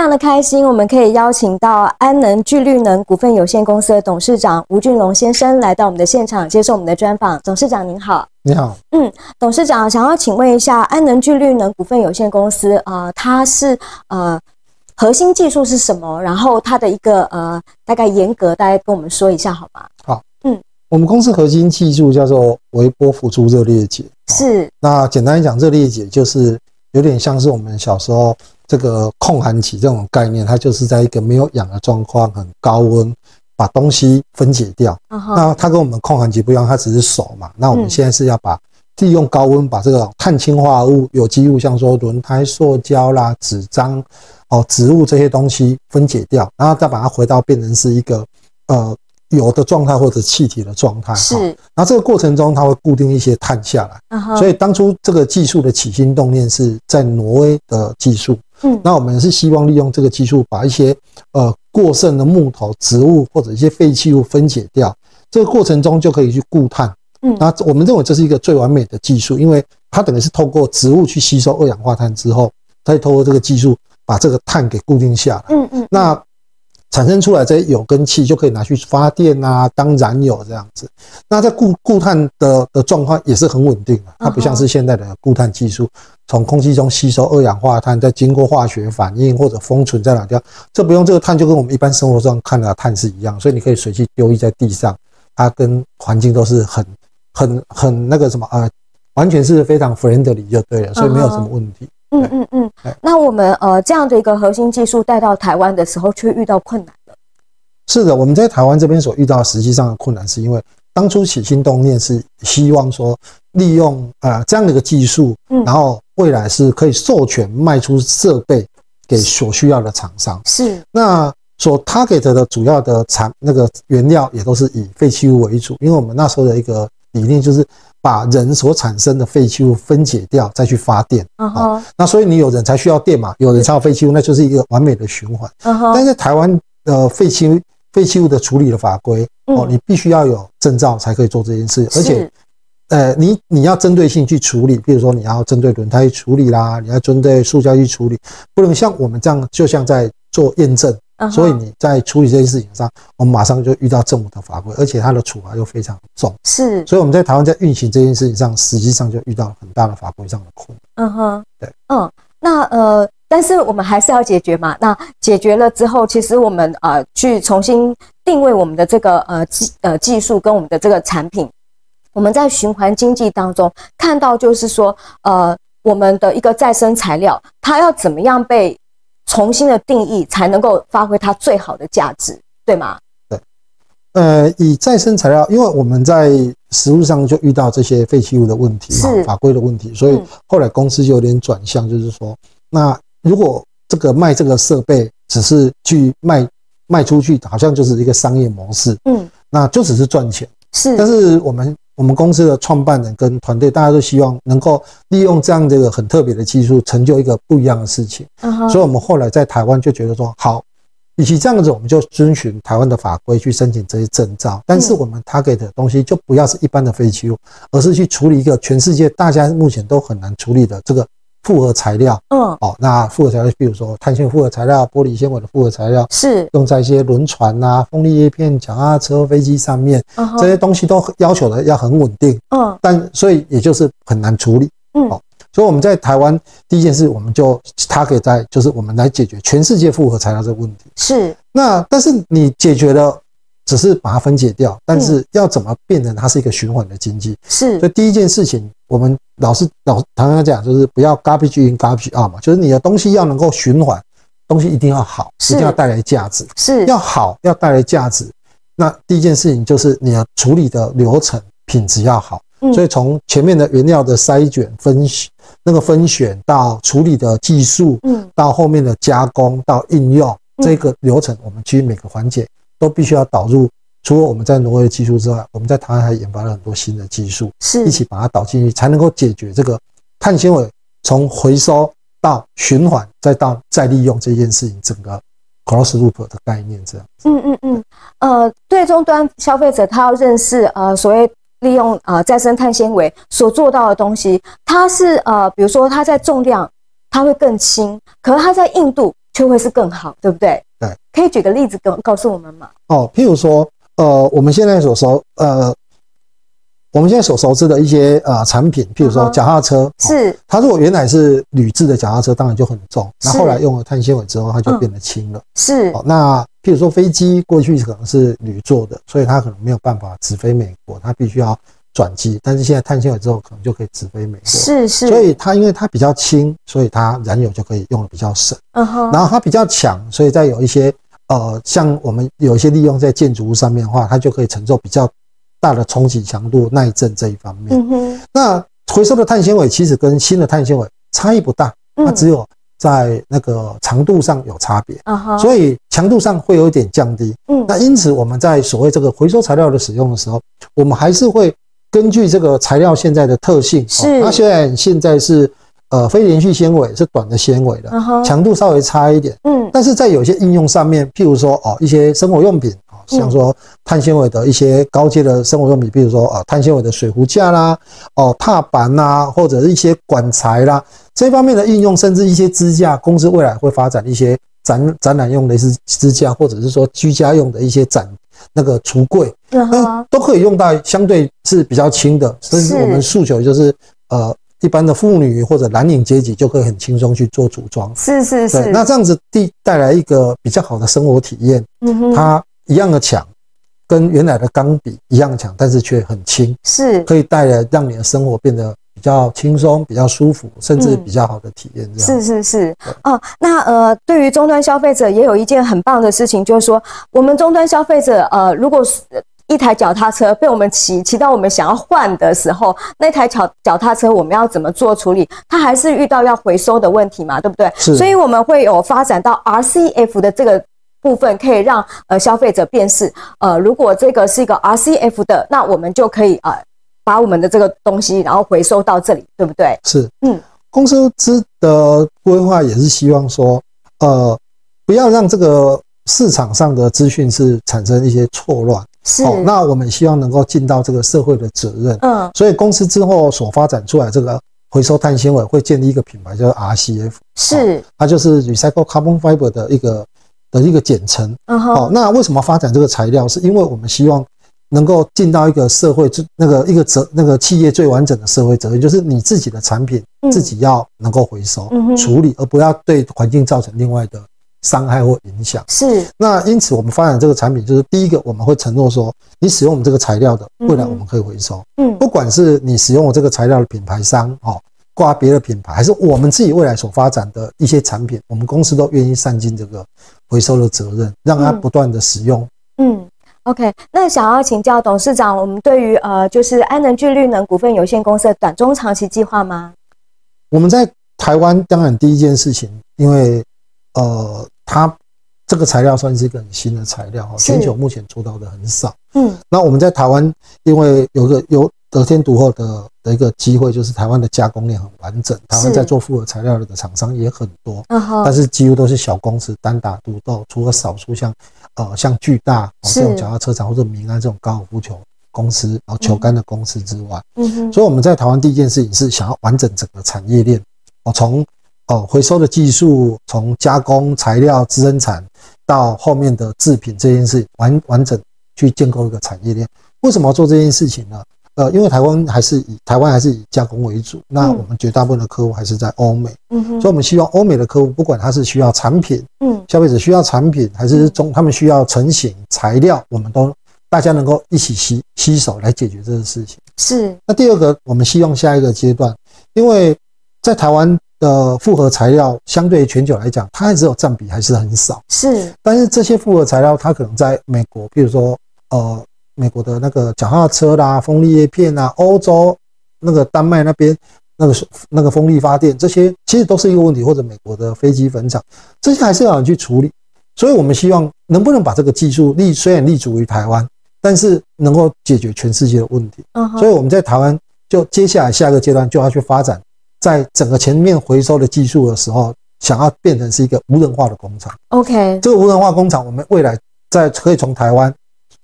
常的开心，我们可以邀请到安能聚绿能股份有限公司的董事长吴俊龙先生来到我们的现场接受我们的专访。董事长您好，你好，嗯，董事长想要请问一下，安能聚绿能股份有限公司啊，它是呃核心技术是什么？然后它的一个呃大概严格，大概跟我们说一下好吗？好，嗯，我们公司核心技术叫做微波辅助热裂解，是。那简单讲，热裂解就是有点像是我们小时候。这个控寒期这种概念，它就是在一个没有氧的状况，很高温把东西分解掉。那它跟我们控寒期不一样，它只是手嘛。那我们现在是要把利用高温把这个碳氢化物、有机物，像说轮胎、塑胶啦、纸张、哦植物这些东西分解掉，然后再把它回到变成是一个呃。有的状态或者气体的状态，是。那这个过程中，它会固定一些碳下来。所以当初这个技术的起心动念是在挪威的技术。嗯。那我们是希望利用这个技术，把一些呃过剩的木头、植物或者一些废弃物分解掉。这个过程中就可以去固碳。嗯。那我们认为这是一个最完美的技术，因为它等于是透过植物去吸收二氧化碳之后，再透过这个技术把这个碳给固定下来。嗯嗯。那。产生出来这些有根气就可以拿去发电啊，当燃油这样子。那在固固碳的的状况也是很稳定的，它不像是现在的固碳技术，从空气中吸收二氧化碳，再经过化学反应或者封存在哪掉，这不用这个碳就跟我们一般生活上看到的碳是一样，所以你可以随机丢弃在地上，它跟环境都是很很很那个什么啊，完全是非常 friendly 就对了，所以没有什么问题。嗯嗯嗯，那我们呃这样的一个核心技术带到台湾的时候，却遇到困难了。是的，我们在台湾这边所遇到实际上的困难，是因为当初起心动念是希望说利用啊这样的一个技术，然后未来是可以授权卖出设备给所需要的厂商。是，那所 target 的主要的产那个原料也都是以废弃物为主，因为我们那时候的一个理念就是。把人所产生的废弃物分解掉，再去发电。哦，那所以你有人才需要电嘛，有人才有废弃物，那就是一个完美的循环。但是台湾的废弃物废弃物的处理的法规，哦，你必须要有证照才可以做这件事，而且，呃，你你要针对性去处理，比如说你要针对轮胎去处理啦，你要针对塑胶去处理，不能像我们这样，就像在做验证。所以你在处理这件事情上，我们马上就遇到政府的法规，而且它的处罚又非常重。是，所以我们在台湾在运行这件事情上，实际上就遇到很大的法规上的困难。嗯哼，对，嗯，那呃，但是我们还是要解决嘛。那解决了之后，其实我们呃去重新定位我们的这个呃技呃技术跟我们的这个产品，我们在循环经济当中看到，就是说呃我们的一个再生材料，它要怎么样被。重新的定义才能够发挥它最好的价值，对吗？对，呃，以再生材料，因为我们在实物上就遇到这些废弃物的问题嘛，法规的问题，所以后来公司就有点转向，就是说，那如果这个卖这个设备只是去卖卖出去，好像就是一个商业模式，嗯，那就只是赚钱，是，但是我们。我们公司的创办人跟团队，大家都希望能够利用这样的一个很特别的技术，成就一个不一样的事情。所以，我们后来在台湾就觉得说，好，与其这样子，我们就遵循台湾的法规去申请这些证照。但是，我们 target 的东西就不要是一般的废弃物，而是去处理一个全世界大家目前都很难处理的这个。复合材料，嗯，哦，那复合材料，比如说碳纤复合材料、玻璃纤维的复合材料，是。用在一些轮船呐、风力叶片、脚踏车、飞机上面，这些东西都要求的要很稳定，嗯，但所以也就是很难处理，嗯，哦，所以我们在台湾第一件事，我们就它可以在就是我们来解决全世界复合材料这个问题，是。那但是你解决了。只是把它分解掉，但是要怎么变成它是一个循环的经济？是，所以第一件事情，我们老是老常常讲，就是不要 garbage in garbage out 嘛，就是你的东西要能够循环，东西一定要好，一定要带来价值，是。要好，要带来价值。那第一件事情就是你要处理的流程品质要好，所以从前面的原料的筛选、分那个分选到处理的技术，嗯，到后面的加工到应用这个流程，我们其实每个环节。都必须要导入，除了我们在挪威的技术之外，我们在台湾还研发了很多新的技术，是一起把它导进去，才能够解决这个碳纤维从回收到循环再到再利用这件事情，整个 cross loop 的概念这样。嗯嗯嗯，呃，对终端消费者他要认识呃所谓利用呃再生碳纤维所做到的东西，它是呃比如说它在重量它会更轻，可是它在硬度却会是更好，对不对？对，可以举个例子跟告诉我们吗？哦，譬如说，呃，我们现在所熟，呃，我们现在所熟知的一些呃产品，譬如说脚踏车，是。它如果原来是铝制的脚踏车，当然就很重，那后来用了碳纤维之后，它就变得轻了。是，那譬如说飞机过去可能是铝做的，所以它可能没有办法直飞美国，它必须要。转机，但是现在碳纤维之后可能就可以直飞美国，是是，所以它因为它比较轻，所以它燃油就可以用的比较省，嗯哼，然后它比较强，所以在有一些呃，像我们有一些利用在建筑物上面的话，它就可以承受比较大的冲击强度、耐震这一方面。那回收的碳纤维其实跟新的碳纤维差异不大，它只有在那个长度上有差别，所以强度上会有一点降低。嗯，那因此我们在所谓这个回收材料的使用的时候，我们还是会。根据这个材料现在的特性，是它虽然现在是呃非连续纤维，是短的纤维的，强度稍微差一点，嗯，但是在有些应用上面，譬如说哦一些生活用品啊，像说碳纤维的一些高阶的生活用品，譬如说啊碳纤维的水壶架啦，哦踏板呐，或者是一些管材啦，这方面的应用，甚至一些支架，公司未来会发展一些展展览用的是支架，或者是说居家用的一些展。那个橱柜，嗯，都可以用到，相对是比较轻的，甚至我们诉求就是，呃，一般的妇女或者蓝领阶级就可以很轻松去做组装，是是是。那这样子地带来一个比较好的生活体验，嗯哼，它一样的强，跟原来的钢笔一样强，但是却很轻，是，可以带来让你的生活变得。比较轻松，比较舒服，甚至比较好的体验。这样是是是哦。那呃，对于终端消费者也有一件很棒的事情，就是说，我们终端消费者呃，如果是一台脚踏车被我们骑骑到我们想要换的时候，那台脚脚踏车我们要怎么做处理？它还是遇到要回收的问题嘛，对不对？是。所以我们会有发展到 RCF 的这个部分，可以让呃消费者辨识。呃，如果这个是一个 RCF 的，那我们就可以呃。把我们的这个东西，然后回收到这里，对不对？是，嗯，公司之的规划也是希望说，呃，不要让这个市场上的资讯是产生一些错乱。是，那我们希望能够尽到这个社会的责任。嗯，所以公司之后所发展出来这个回收碳纤维会建立一个品牌，叫 RCF。是，它就是 Recycle Carbon Fiber 的一个的一个简称。嗯哼。好，那为什么发展这个材料？是因为我们希望。能够尽到一个社会最那个一个责那个企业最完整的社会责任，就是你自己的产品自己要能够回收处理，而不要对环境造成另外的伤害或影响。是。那因此我们发展这个产品，就是第一个我们会承诺说，你使用我们这个材料的，未来我们可以回收。嗯。不管是你使用我这个材料的品牌商哦，挂别的品牌，还是我们自己未来所发展的一些产品，我们公司都愿意善尽这个回收的责任，让它不断的使用。嗯。OK，那想要请教董事长，我们对于呃，就是安能聚绿能股份有限公司的短中长期计划吗？我们在台湾当然第一件事情，因为呃，它这个材料算是一个很新的材料哈，全球目前做到的很少。嗯，那我们在台湾，因为有个有。得天独厚的的一个机会，就是台湾的加工链很完整，台湾在做复合材料的厂商也很多，但是几乎都是小公司单打独斗，除了少数像呃像巨大这种脚踏车厂或者民安这种高尔夫球公司，然后球杆的公司之外，嗯哼，所以我们在台湾第一件事情是想要完整整个产业链，哦，从哦回收的技术，从加工材料生产到后面的制品这件事完完整去建构一个产业链。为什么要做这件事情呢？呃，因为台湾还是以台湾还是以加工为主，那我们绝大部分的客户还是在欧美，嗯，所以我们希望欧美的客户，不管他是需要产品，嗯，消费者需要产品，还是中他们需要成型材料，我们都大家能够一起吸携手来解决这个事情。是。那第二个，我们希望下一个阶段，因为在台湾的复合材料相对全球来讲，它还只有占比还是很少，是。但是这些复合材料，它可能在美国，比如说，呃。美国的那个脚踏车啦，风力叶片啊，欧洲那个丹麦那边那个那个风力发电，这些其实都是一个问题，或者美国的飞机坟场，这些还是要人去处理。所以，我们希望能不能把这个技术立，虽然立足于台湾，但是能够解决全世界的问题。所以我们在台湾就接下来下一个阶段就要去发展，在整个前面回收的技术的时候，想要变成是一个无人化的工厂。OK，这个无人化工厂，我们未来在可以从台湾。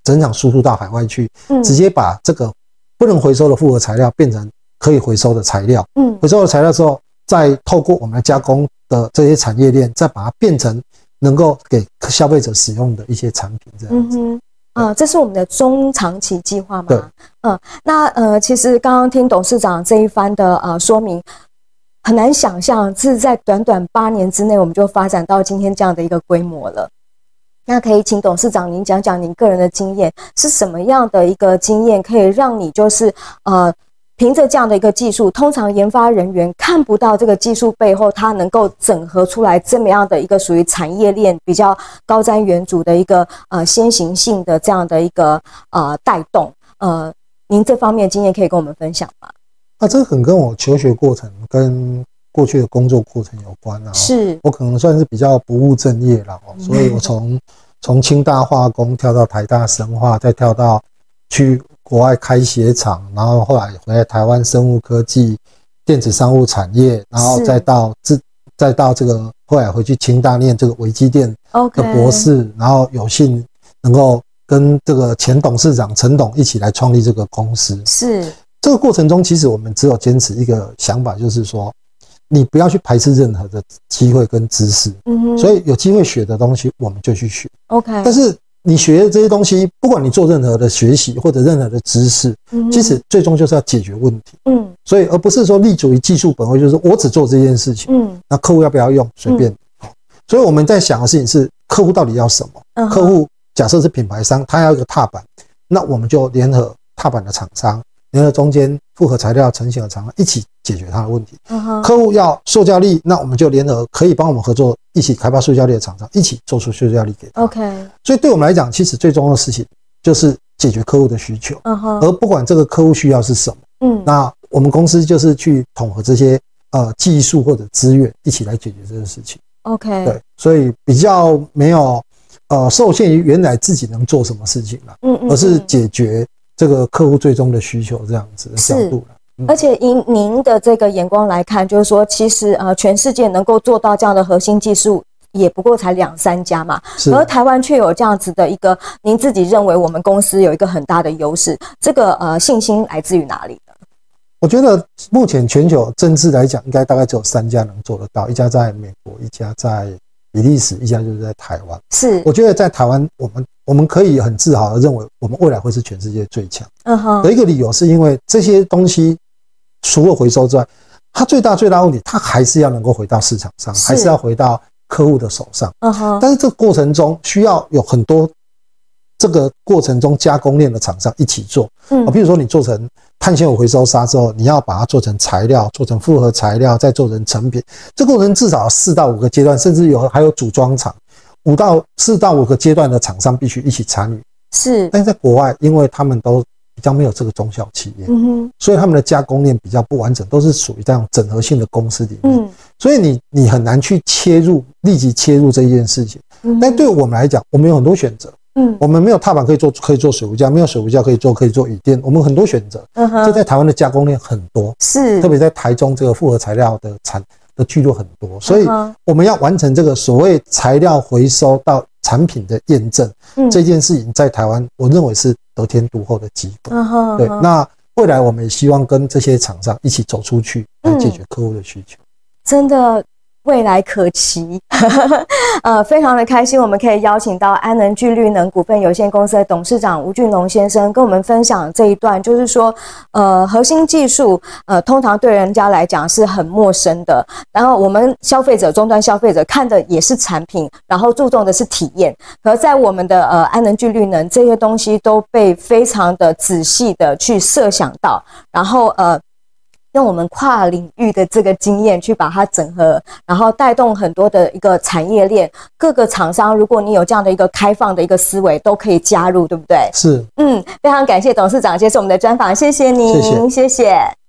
整场输出到海外去，直接把这个不能回收的复合材料变成可以回收的材料。嗯，回收的材料之后，再透过我们的加工的这些产业链，再把它变成能够给消费者使用的一些产品，这样子。啊，这是我们的中长期计划吗？对。嗯，那呃，其实刚刚听董事长这一番的呃说明，很难想象是在短短八年之内，我们就发展到今天这样的一个规模了。那可以请董事长您讲讲您个人的经验是什么样的一个经验，可以让你就是呃。凭着这样的一个技术，通常研发人员看不到这个技术背后，它能够整合出来这么样的一个属于产业链比较高瞻远瞩的一个呃先行性的这样的一个呃带动。呃，您这方面经验可以跟我们分享吗？啊，这个很跟我求学过程跟过去的工作过程有关啊。是我可能算是比较不务正业了哦，所以我从从清大化工跳到台大生化，再跳到去。国外开鞋厂，然后后来回来台湾生物科技、电子商务产业，然后再到自再到这个后来回去清大念这个微机电的博士，然后有幸能够跟这个前董事长陈董一起来创立这个公司。是这个过程中，其实我们只有坚持一个想法，就是说你不要去排斥任何的机会跟知识。嗯哼，所以有机会学的东西，我们就去学。OK，但是。你学的这些东西，不管你做任何的学习或者任何的知识，其实最终就是要解决问题。嗯，所以而不是说立足于技术本位，就是我只做这件事情。嗯，那客户要不要用随便。所以我们在想的事情是，客户到底要什么？客户假设是品牌商，他要一个踏板，那我们就联合踏板的厂商。联合中间复合材料成型的厂商一起解决他的问题。客户要塑胶粒，那我们就联合可以帮我们合作一起开发塑胶粒的厂商，一起做出塑胶粒给他。OK。所以对我们来讲，其实最重要的事情就是解决客户的需求。嗯哼。而不管这个客户需要是什么，嗯，那我们公司就是去统合这些呃技术或者资源，一起来解决这个事情。OK。对，所以比较没有呃受限于原来自己能做什么事情了，嗯嗯，而是解决。这个客户最终的需求这样子的角度了，而且以您的这个眼光来看，就是说，其实呃，全世界能够做到这样的核心技术，也不过才两三家嘛，而台湾却有这样子的一个，您自己认为我们公司有一个很大的优势，这个呃信心来自于哪里呢？我觉得目前全球政治来讲，应该大概只有三家能做得到，一家在美国，一家在。比利时一家就是在台湾，是。我觉得在台湾，我们我们可以很自豪的认为，我们未来会是全世界最强。嗯哼，的一个理由是因为这些东西除了回收之外，它最大最大问题，它还是要能够回到市场上，还是要回到客户的手上。嗯哼，但是这个过程中需要有很多。这个过程中，加工链的厂商一起做，嗯，比如说你做成碳纤维回收砂之后，你要把它做成材料，做成复合材料，再做成成品，这过程至少四到五个阶段，甚至有还有组装厂，五到四到五个阶段的厂商必须一起参与。是，但是在国外，因为他们都比较没有这个中小企业，嗯哼，所以他们的加工链比较不完整，都是属于这样整合性的公司里面，嗯，所以你你很难去切入，立即切入这一件事情。嗯但对我们来讲，我们有很多选择。嗯，我们没有踏板可以做，可以做水壶架，没有水壶架可以做，可以做椅垫。我们很多选择，嗯哼，这在台湾的加工链很多，是，特别在台中这个复合材料的产的聚落很多，所以我们要完成这个所谓材料回收到产品的验证，嗯，这件事情在台湾，我认为是得天独厚的机会，对。那未来我们也希望跟这些厂商一起走出去，来解决客户的需求，真的。未来可期，呃，非常的开心，我们可以邀请到安能聚绿能股份有限公司的董事长吴俊龙先生跟我们分享这一段，就是说，呃，核心技术，呃，通常对人家来讲是很陌生的，然后我们消费者终端消费者看的也是产品，然后注重的是体验，可在我们的呃安能聚绿能这些东西都被非常的仔细的去设想到，然后呃。用我们跨领域的这个经验去把它整合，然后带动很多的一个产业链，各个厂商，如果你有这样的一个开放的一个思维，都可以加入，对不对？是，嗯，非常感谢董事长接受我们的专访，谢谢您，谢谢。